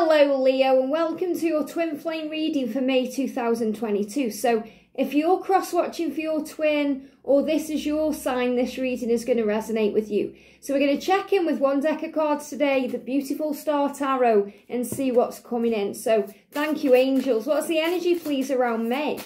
Hello Leo and welcome to your twin flame reading for May 2022. So if you're cross watching for your twin or this is your sign, this reading is going to resonate with you. So we're going to check in with one deck of cards today, the beautiful Star Tarot, and see what's coming in. So thank you angels. What's the energy please around May?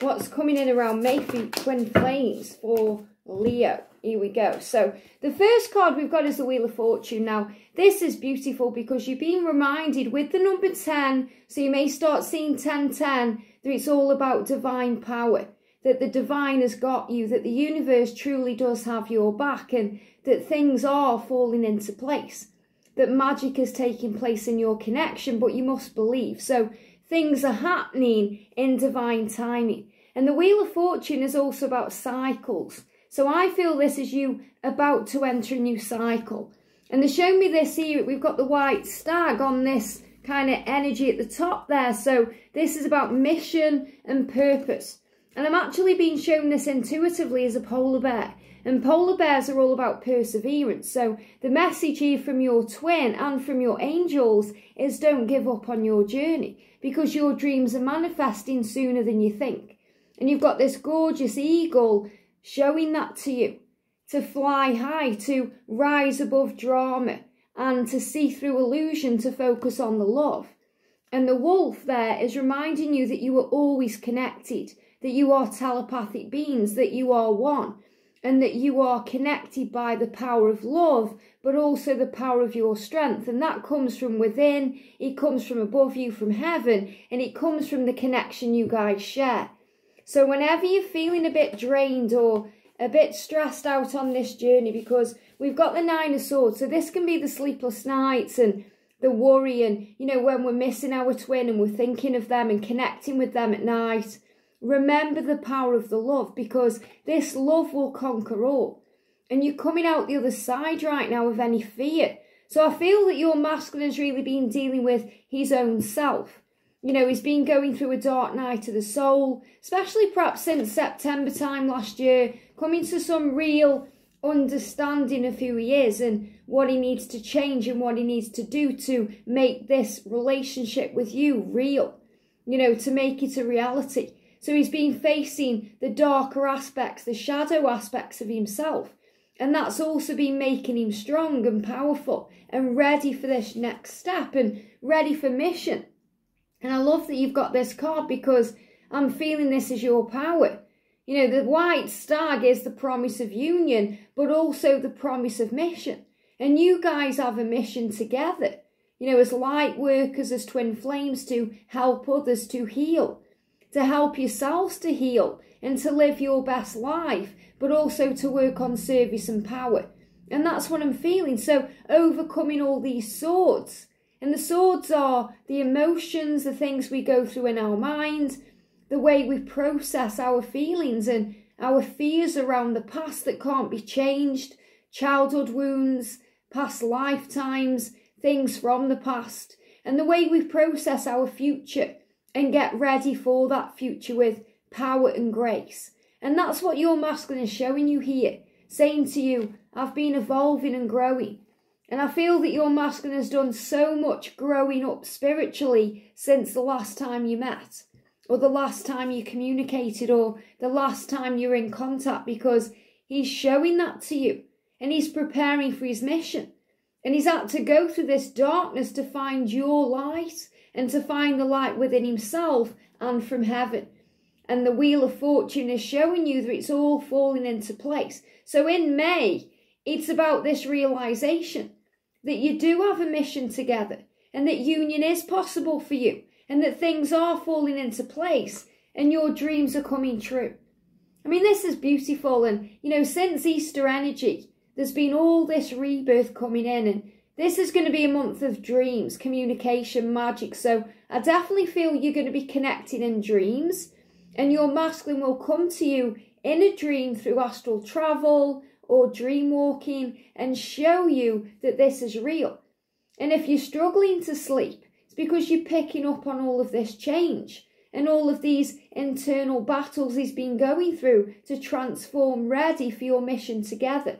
What's coming in around May for twin flames for Leo? Here we go. So the first card we've got is the Wheel of Fortune. Now, this is beautiful because you've been reminded with the number 10, so you may start seeing 1010, that it's all about divine power, that the divine has got you, that the universe truly does have your back, and that things are falling into place, that magic is taking place in your connection, but you must believe. So things are happening in divine timing. And the Wheel of Fortune is also about cycles so I feel this is you about to enter a new cycle. And they show me this here, we've got the white stag on this kind of energy at the top there. So this is about mission and purpose. And I'm actually being shown this intuitively as a polar bear. And polar bears are all about perseverance. So the message here from your twin and from your angels is don't give up on your journey because your dreams are manifesting sooner than you think. And you've got this gorgeous eagle showing that to you, to fly high, to rise above drama, and to see through illusion to focus on the love. And the wolf there is reminding you that you are always connected, that you are telepathic beings, that you are one, and that you are connected by the power of love, but also the power of your strength. And that comes from within, it comes from above you, from heaven, and it comes from the connection you guys share. So whenever you're feeling a bit drained or a bit stressed out on this journey, because we've got the Nine of Swords, so this can be the sleepless nights and the worry and, you know, when we're missing our twin and we're thinking of them and connecting with them at night. Remember the power of the love because this love will conquer all. And you're coming out the other side right now of any fear. So I feel that your masculine has really been dealing with his own self. You know, he's been going through a dark night of the soul, especially perhaps since September time last year, coming to some real understanding of who he is and what he needs to change and what he needs to do to make this relationship with you real, you know, to make it a reality. So he's been facing the darker aspects, the shadow aspects of himself. And that's also been making him strong and powerful and ready for this next step and ready for mission. And I love that you've got this card because I'm feeling this is your power. You know, the white stag is the promise of union, but also the promise of mission. And you guys have a mission together, you know, as light workers, as twin flames to help others to heal, to help yourselves to heal and to live your best life, but also to work on service and power. And that's what I'm feeling. So overcoming all these swords and the swords are the emotions, the things we go through in our minds, the way we process our feelings and our fears around the past that can't be changed, childhood wounds, past lifetimes, things from the past, and the way we process our future and get ready for that future with power and grace. And that's what your masculine is showing you here, saying to you, I've been evolving and growing. And I feel that your masculine has done so much growing up spiritually since the last time you met, or the last time you communicated, or the last time you were in contact, because he's showing that to you and he's preparing for his mission. And he's had to go through this darkness to find your light and to find the light within himself and from heaven. And the Wheel of Fortune is showing you that it's all falling into place. So in May, it's about this realization that you do have a mission together and that union is possible for you and that things are falling into place and your dreams are coming true. I mean, this is beautiful. And, you know, since Easter energy, there's been all this rebirth coming in. And this is going to be a month of dreams, communication, magic. So I definitely feel you're going to be connected in dreams. And your masculine will come to you in a dream through astral travel, or dream walking and show you that this is real. And if you're struggling to sleep, it's because you're picking up on all of this change and all of these internal battles he's been going through to transform ready for your mission together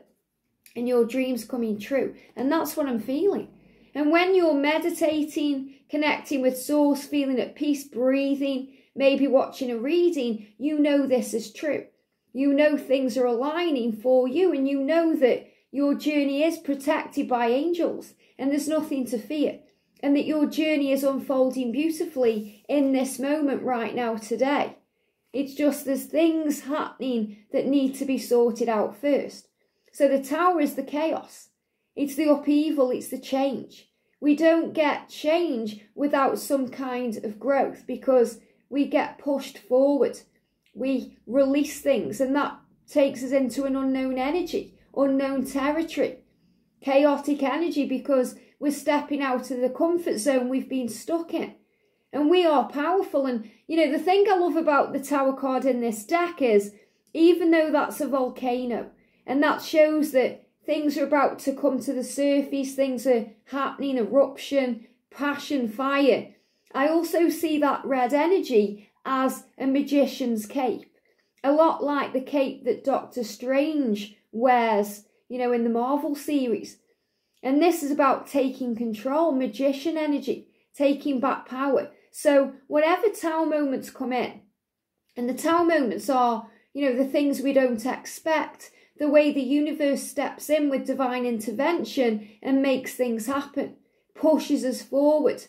and your dreams coming true. And that's what I'm feeling. And when you're meditating, connecting with source, feeling at peace, breathing, maybe watching a reading, you know this is true. You know things are aligning for you, and you know that your journey is protected by angels and there's nothing to fear. And that your journey is unfolding beautifully in this moment right now, today. It's just there's things happening that need to be sorted out first. So the tower is the chaos, it's the upheaval, it's the change. We don't get change without some kind of growth because we get pushed forward. We release things, and that takes us into an unknown energy, unknown territory, chaotic energy because we're stepping out of the comfort zone we've been stuck in. And we are powerful. And, you know, the thing I love about the Tower card in this deck is even though that's a volcano, and that shows that things are about to come to the surface, things are happening, eruption, passion, fire. I also see that red energy as a magician's cape. A lot like the cape that Doctor Strange wears, you know, in the Marvel series. And this is about taking control, magician energy, taking back power. So, whatever Tower moments come in, and the Tower moments are, you know, the things we don't expect, the way the universe steps in with divine intervention and makes things happen, pushes us forward,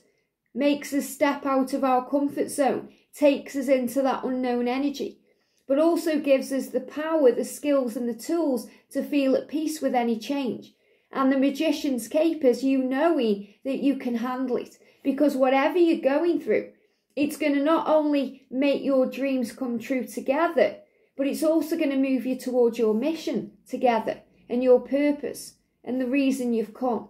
makes us step out of our comfort zone, takes us into that unknown energy, but also gives us the power, the skills, and the tools to feel at peace with any change. And the magician's cape is you knowing that you can handle it because whatever you're going through, it's going to not only make your dreams come true together, but it's also going to move you towards your mission together and your purpose and the reason you've come.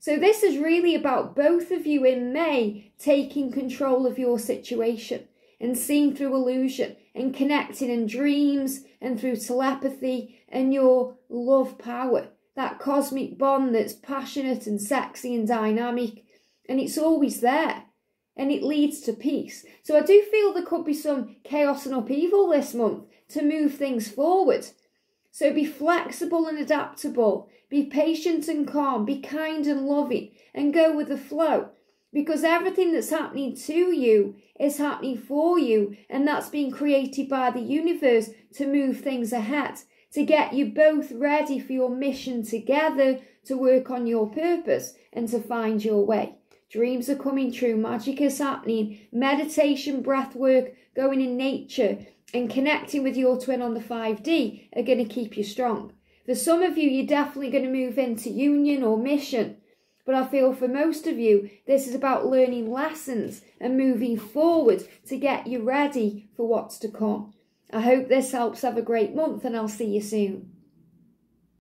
So, this is really about both of you in May taking control of your situation and seeing through illusion and connecting in dreams and through telepathy and your love power, that cosmic bond that's passionate and sexy and dynamic, and it's always there and it leads to peace. So, I do feel there could be some chaos and upheaval this month to move things forward. So be flexible and adaptable, be patient and calm, be kind and loving, and go with the flow. Because everything that's happening to you is happening for you, and that's being created by the universe to move things ahead, to get you both ready for your mission together, to work on your purpose, and to find your way. Dreams are coming true, magic is happening, meditation, breath work, going in nature, and connecting with your twin on the 5D are going to keep you strong. For some of you, you're definitely going to move into union or mission. But I feel for most of you, this is about learning lessons and moving forward to get you ready for what's to come. I hope this helps. Have a great month, and I'll see you soon.